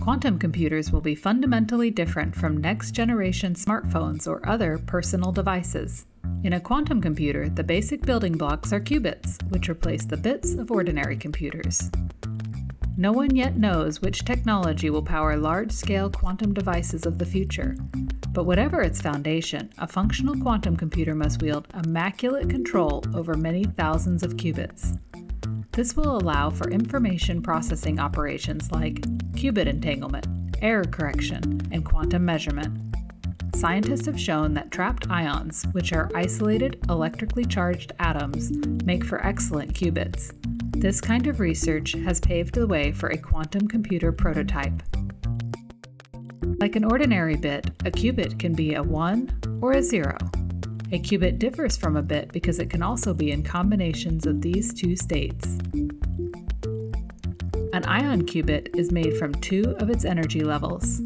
Quantum computers will be fundamentally different from next generation smartphones or other personal devices. In a quantum computer, the basic building blocks are qubits, which replace the bits of ordinary computers. No one yet knows which technology will power large scale quantum devices of the future. But whatever its foundation, a functional quantum computer must wield immaculate control over many thousands of qubits. This will allow for information processing operations like qubit entanglement, error correction, and quantum measurement. Scientists have shown that trapped ions, which are isolated electrically charged atoms, make for excellent qubits. This kind of research has paved the way for a quantum computer prototype. Like an ordinary bit, a qubit can be a 1 or a 0. A qubit differs from a bit because it can also be in combinations of these two states. An ion qubit is made from two of its energy levels.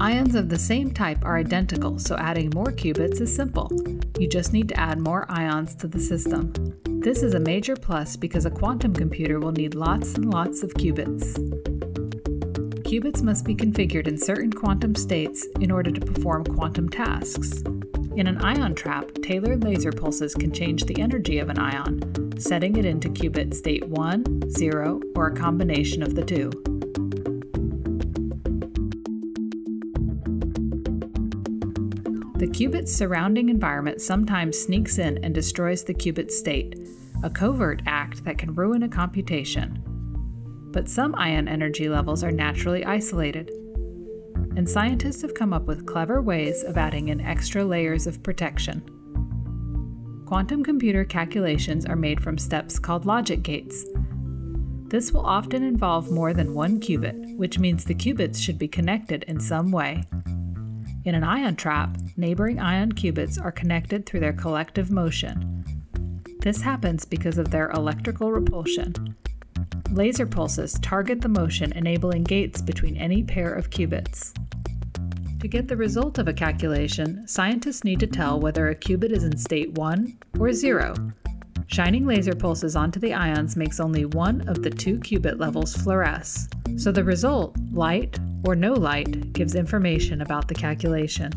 Ions of the same type are identical, so adding more qubits is simple. You just need to add more ions to the system. This is a major plus because a quantum computer will need lots and lots of qubits. Qubits must be configured in certain quantum states in order to perform quantum tasks. In an ion trap, tailored laser pulses can change the energy of an ion, setting it into qubit state 1, 0, or a combination of the two. The qubit's surrounding environment sometimes sneaks in and destroys the qubit state, a covert act that can ruin a computation. But some ion energy levels are naturally isolated, and scientists have come up with clever ways of adding in extra layers of protection. Quantum computer calculations are made from steps called logic gates. This will often involve more than one qubit, which means the qubits should be connected in some way. In an ion trap, neighboring ion qubits are connected through their collective motion. This happens because of their electrical repulsion. Laser pulses target the motion, enabling gates between any pair of qubits. To get the result of a calculation, scientists need to tell whether a qubit is in state 1 or 0. Shining laser pulses onto the ions makes only one of the two qubit levels fluoresce, so the result, light or no light, gives information about the calculation.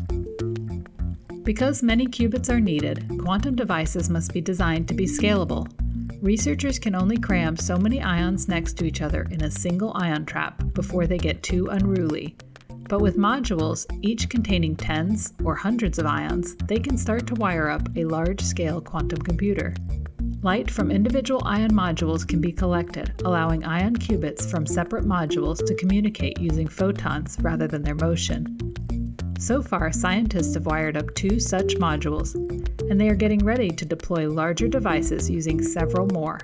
Because many qubits are needed, quantum devices must be designed to be scalable. Researchers can only cram so many ions next to each other in a single ion trap before they get too unruly, but with modules, each containing tens or hundreds of ions, they can start to wire up a large scale quantum computer. Light from individual ion modules can be collected, allowing ion qubits from separate modules to communicate using photons rather than their motion. So far, scientists have wired up two such modules, and they are getting ready to deploy larger devices using several more.